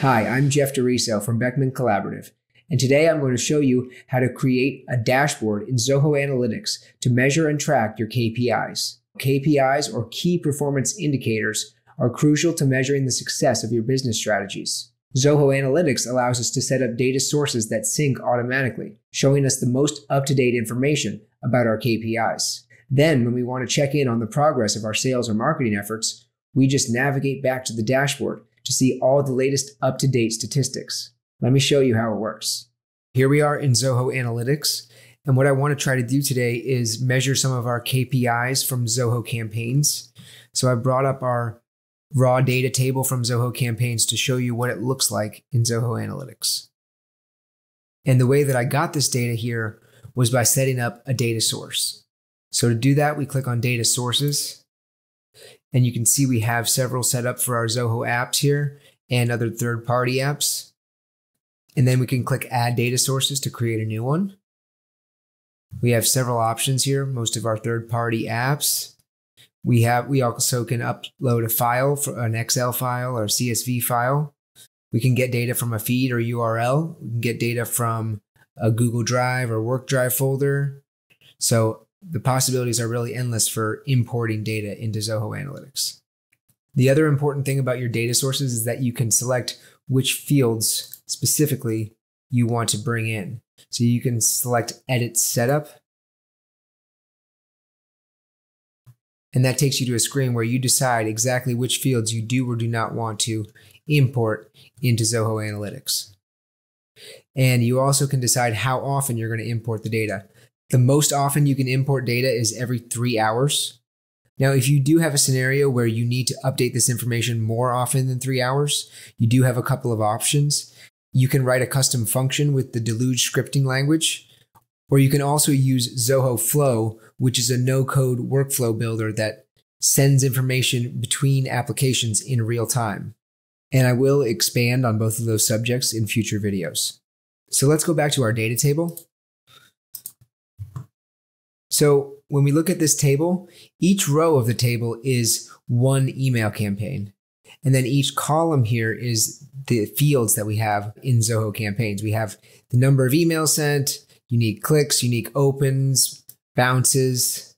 Hi, I'm Jeff DeRiso from Beckmann Collaborative, and today I'm going to show you how to create a dashboard in Zoho Analytics to measure and track your KPIs. KPIs, or Key Performance Indicators, are crucial to measuring the success of your business strategies. Zoho Analytics allows us to set up data sources that sync automatically, showing us the most up to date information about our KPIs. Then, when we want to check in on the progress of our sales or marketing efforts, we just navigate back to the dashboard to see all the latest up to date statistics. Let me show you how it works. Here we are in Zoho Analytics. And what I want to try to do today is measure some of our KPIs from Zoho campaigns. So I brought up our raw data table from Zoho campaigns to show you what it looks like in Zoho Analytics. And the way that I got this data here was by setting up a data source. So to do that, we click on data sources and you can see we have several set up for our Zoho apps here and other third party apps. And then we can click add data sources to create a new one. We have several options here, most of our third party apps. We have we also can upload a file for an Excel file or CSV file. We can get data from a feed or URL. We can get data from a Google Drive or Work Drive folder. So the possibilities are really endless for importing data into Zoho Analytics. The other important thing about your data sources is that you can select which fields specifically you want to bring in. So you can select Edit Setup. And that takes you to a screen where you decide exactly which fields you do or do not want to import into Zoho Analytics. And you also can decide how often you're going to import the data. The most often you can import data is every three hours. Now, if you do have a scenario where you need to update this information more often than three hours, you do have a couple of options. You can write a custom function with the Deluge scripting language, or you can also use Zoho Flow, which is a no code workflow builder that sends information between applications in real time. And I will expand on both of those subjects in future videos. So let's go back to our data table. So when we look at this table, each row of the table is one email campaign. And then each column here is the fields that we have in Zoho campaigns. We have the number of emails sent, unique clicks, unique opens, bounces,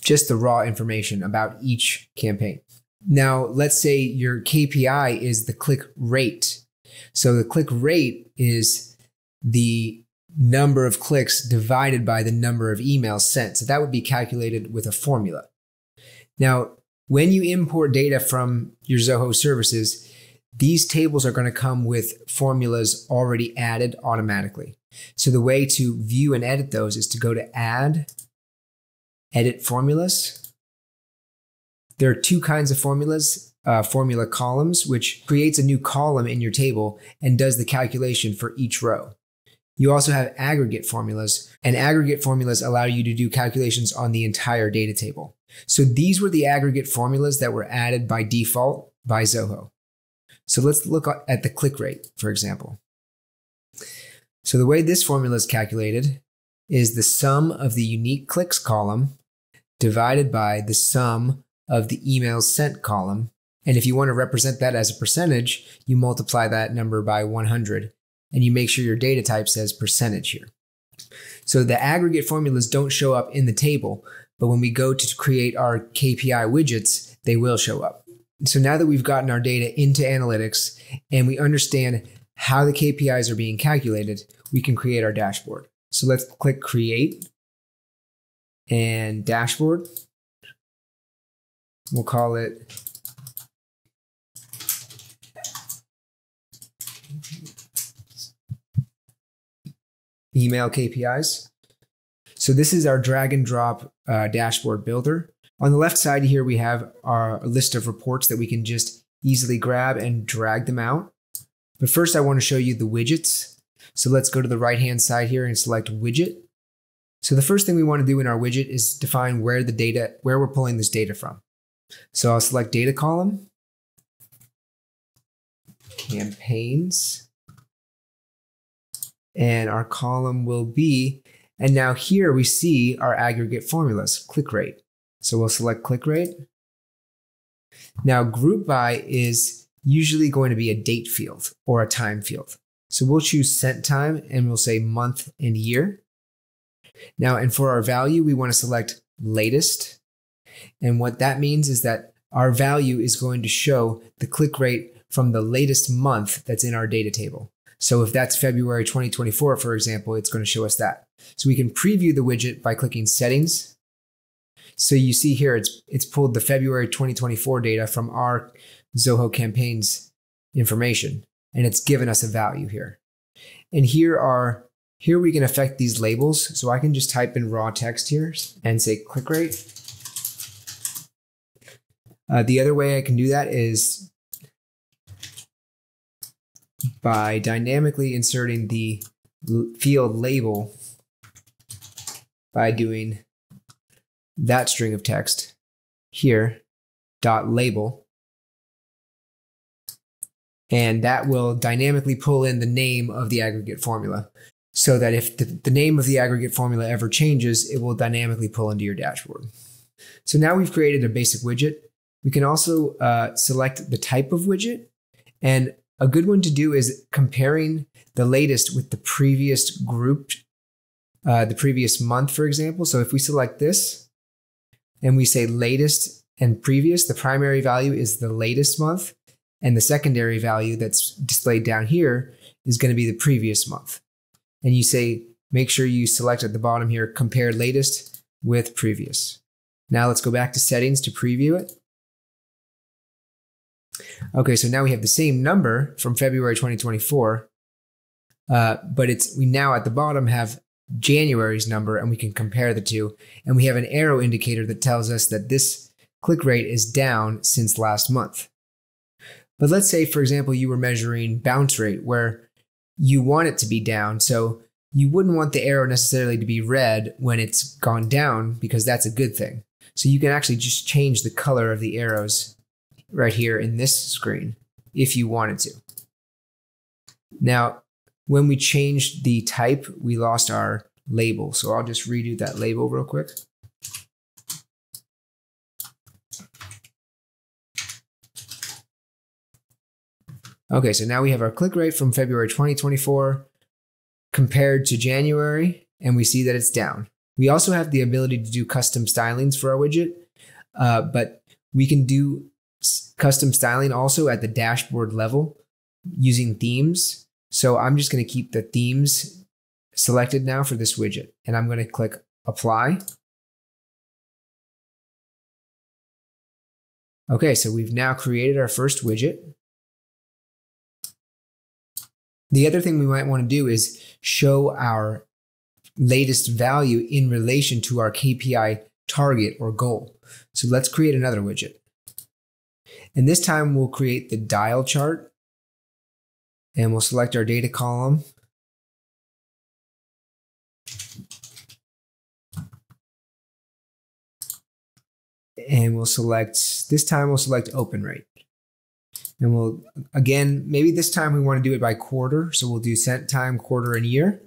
just the raw information about each campaign. Now, let's say your KPI is the click rate. So the click rate is the number of clicks divided by the number of emails sent. So that would be calculated with a formula. Now, when you import data from your Zoho services, these tables are going to come with formulas already added automatically. So the way to view and edit those is to go to add, edit formulas. There are two kinds of formulas. Uh, formula columns, which creates a new column in your table and does the calculation for each row. You also have aggregate formulas, and aggregate formulas allow you to do calculations on the entire data table. So these were the aggregate formulas that were added by default by Zoho. So let's look at the click rate, for example. So the way this formula is calculated is the sum of the unique clicks column divided by the sum of the emails sent column. And if you want to represent that as a percentage, you multiply that number by 100 and you make sure your data type says percentage here. So the aggregate formulas don't show up in the table, but when we go to create our KPI widgets, they will show up. So now that we've gotten our data into analytics and we understand how the KPIs are being calculated, we can create our dashboard. So let's click create and dashboard. We'll call it email KPIs. So this is our drag and drop uh, dashboard builder. On the left side here, we have our list of reports that we can just easily grab and drag them out. But first I want to show you the widgets. So let's go to the right hand side here and select widget. So the first thing we want to do in our widget is define where the data, where we're pulling this data from. So I'll select data column, campaigns, and our column will be, and now here we see our aggregate formulas, click rate. So we'll select click rate. Now, group by is usually going to be a date field or a time field. So we'll choose sent time and we'll say month and year. Now, and for our value, we want to select latest. And what that means is that our value is going to show the click rate from the latest month that's in our data table. So if that's February 2024, for example, it's going to show us that. So we can preview the widget by clicking settings. So you see here, it's, it's pulled the February 2024 data from our Zoho campaigns information, and it's given us a value here. And here are, here we can affect these labels. So I can just type in raw text here and say click rate. Uh, the other way I can do that is by dynamically inserting the field label by doing that string of text here dot label. And that will dynamically pull in the name of the aggregate formula so that if the, the, name of the aggregate formula ever changes it will dynamically pull into your dashboard. So now we've created a basic widget. We can also uh, select the type of widget and a good one to do is comparing the latest with the previous group, uh, the previous month, for example. So if we select this and we say latest and previous, the primary value is the latest month, and the secondary value that's displayed down here is going to be the previous month. And you say, make sure you select at the bottom here, compare latest with previous. Now let's go back to settings to preview it. Okay, so now we have the same number from February 2024, uh, but it's we now at the bottom have January's number and we can compare the two. And we have an arrow indicator that tells us that this click rate is down since last month. But let's say, for example, you were measuring bounce rate where you want it to be down. So you wouldn't want the arrow necessarily to be red when it's gone down because that's a good thing. So you can actually just change the color of the arrows right here in this screen if you wanted to. Now, when we changed the type, we lost our label. So I'll just redo that label real quick. Okay, so now we have our click rate from February 2024 compared to January, and we see that it's down. We also have the ability to do custom stylings for our widget, uh, but we can do custom styling also at the dashboard level using themes. So I'm just going to keep the themes selected now for this widget and I'm going to click apply. Okay, so we've now created our first widget. The other thing we might want to do is show our latest value in relation to our KPI target or goal. So let's create another widget. And this time we'll create the dial chart and we'll select our data column. And we'll select, this time we'll select open rate. And we'll, again, maybe this time we want to do it by quarter. So we'll do sent time, quarter, and year.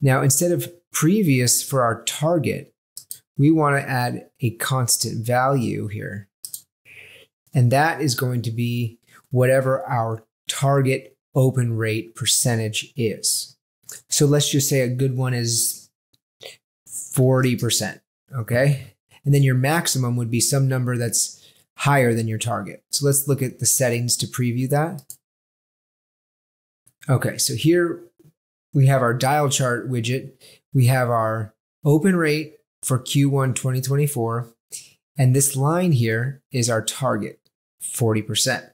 Now, instead of previous for our target, we want to add a constant value here. And that is going to be whatever our target open rate percentage is. So let's just say a good one is 40%. Okay. And then your maximum would be some number that's higher than your target. So let's look at the settings to preview that. Okay. So here we have our dial chart widget. We have our open rate for Q1 2024. And this line here is our target. 40%.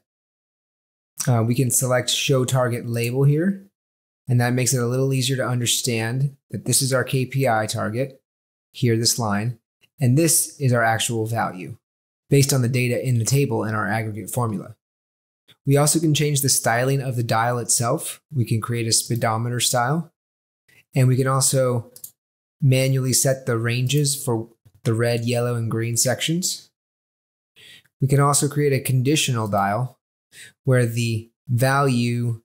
Uh, we can select show target label here, and that makes it a little easier to understand that this is our KPI target, here this line, and this is our actual value based on the data in the table and our aggregate formula. We also can change the styling of the dial itself. We can create a speedometer style, and we can also manually set the ranges for the red, yellow, and green sections. We can also create a conditional dial where the value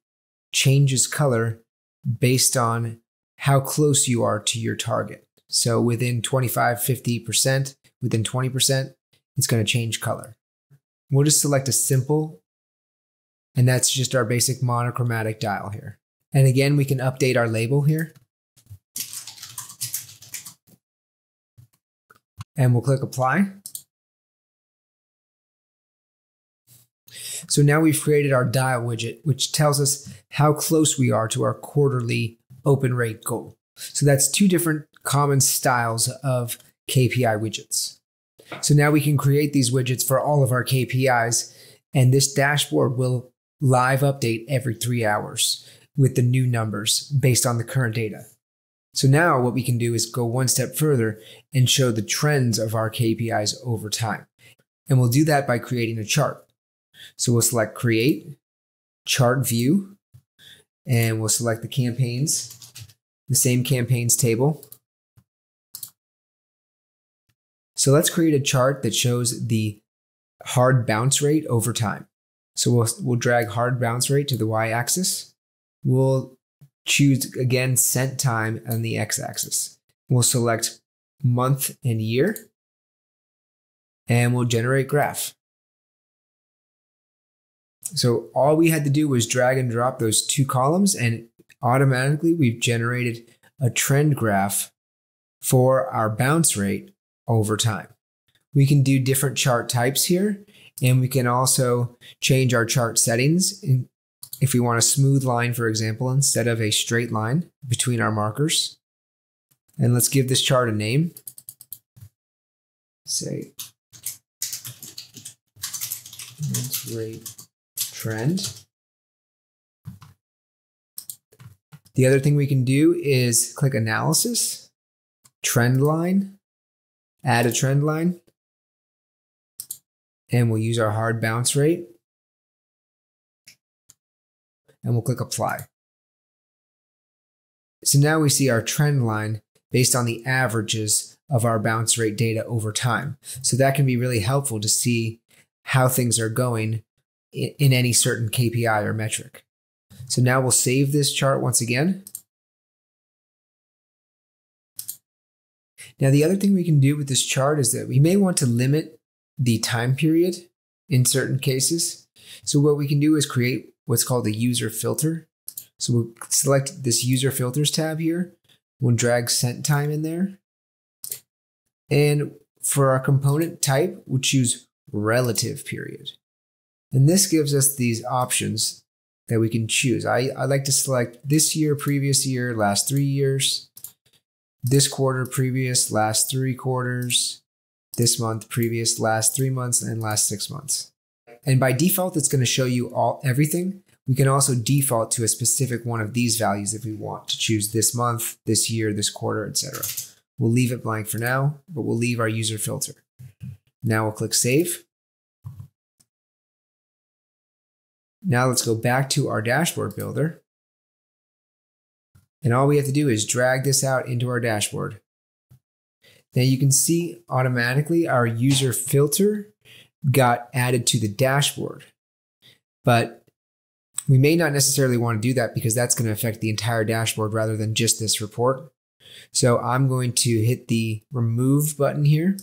changes color based on how close you are to your target. So within 25, 50%, within 20%, it's going to change color. We'll just select a simple, and that's just our basic monochromatic dial here. And again, we can update our label here. And we'll click apply. So now we've created our dial widget, which tells us how close we are to our quarterly open rate goal. So that's two different common styles of KPI widgets. So now we can create these widgets for all of our KPIs, and this dashboard will live update every three hours with the new numbers based on the current data. So now what we can do is go one step further and show the trends of our KPIs over time. And we'll do that by creating a chart. So we'll select create, chart view, and we'll select the campaigns, the same campaigns table. So let's create a chart that shows the hard bounce rate over time. So we'll, we'll drag hard bounce rate to the y-axis. We'll choose again sent time on the x-axis. We'll select month and year and we'll generate graph. So all we had to do was drag and drop those two columns and automatically we've generated a trend graph for our bounce rate over time. We can do different chart types here and we can also change our chart settings. If we want a smooth line, for example, instead of a straight line between our markers. And let's give this chart a name. Say rate trend. The other thing we can do is click analysis, trend line, add a trend line, and we'll use our hard bounce rate. And we'll click apply. So now we see our trend line based on the averages of our bounce rate data over time. So that can be really helpful to see how things are going in any certain KPI or metric. So now we'll save this chart once again. Now, the other thing we can do with this chart is that we may want to limit the time period in certain cases. So what we can do is create what's called a user filter. So we'll select this user filters tab here. We'll drag sent time in there. And for our component type, we'll choose relative period. And this gives us these options that we can choose. I, I like to select this year, previous year, last three years, this quarter, previous, last three quarters, this month, previous, last three months, and last six months. And by default, it's going to show you all everything. We can also default to a specific one of these values if we want to choose this month, this year, this quarter, etc. We'll leave it blank for now, but we'll leave our user filter. Now we'll click save. Now let's go back to our dashboard builder. And all we have to do is drag this out into our dashboard. Now you can see automatically our user filter got added to the dashboard. But we may not necessarily want to do that because that's going to affect the entire dashboard rather than just this report. So I'm going to hit the remove button here.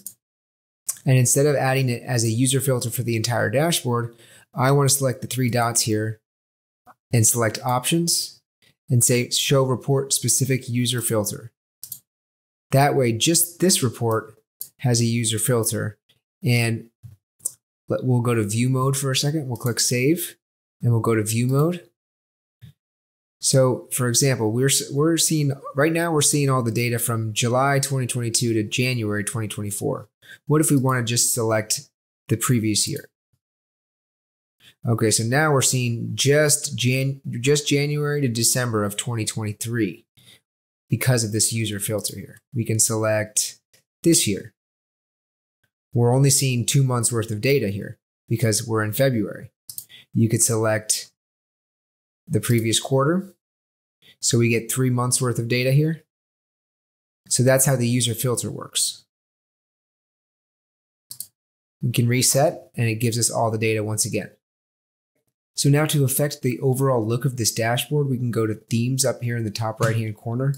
And instead of adding it as a user filter for the entire dashboard, I want to select the three dots here and select options and say show report specific user filter. That way, just this report has a user filter and we'll go to view mode for a second. We'll click save and we'll go to view mode. So for example, we're, we're seeing right now, we're seeing all the data from July 2022 to January 2024. What if we want to just select the previous year? Okay, so now we're seeing just Jan just January to December of 2023 because of this user filter here. We can select this year. We're only seeing two months worth of data here because we're in February. You could select the previous quarter. So we get three months worth of data here. So that's how the user filter works. We can reset and it gives us all the data once again. So now to affect the overall look of this dashboard, we can go to themes up here in the top right hand corner.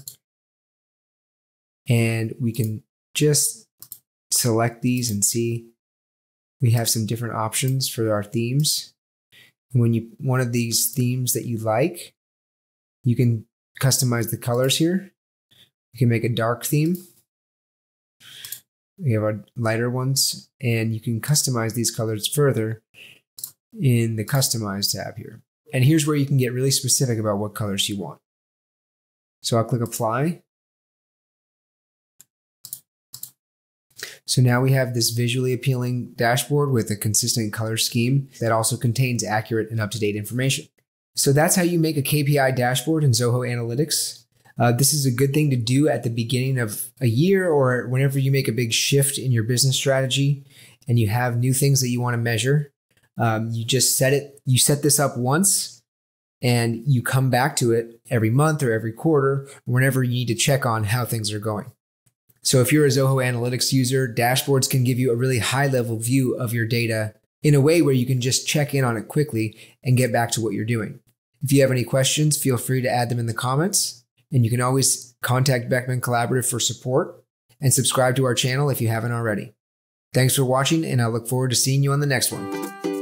And we can just select these and see we have some different options for our themes. when you one of these themes that you like, you can customize the colors here. You can make a dark theme. We have our lighter ones, and you can customize these colors further in the Customize tab here. And here's where you can get really specific about what colors you want. So I'll click Apply. So now we have this visually appealing dashboard with a consistent color scheme that also contains accurate and up-to-date information. So that's how you make a KPI dashboard in Zoho Analytics. Uh, this is a good thing to do at the beginning of a year or whenever you make a big shift in your business strategy and you have new things that you want to measure. Um, you just set it, you set this up once and you come back to it every month or every quarter, whenever you need to check on how things are going. So if you're a Zoho Analytics user, dashboards can give you a really high level view of your data in a way where you can just check in on it quickly and get back to what you're doing. If you have any questions, feel free to add them in the comments. And you can always contact Beckmann Collaborative for support and subscribe to our channel if you haven't already. Thanks for watching, and I look forward to seeing you on the next one.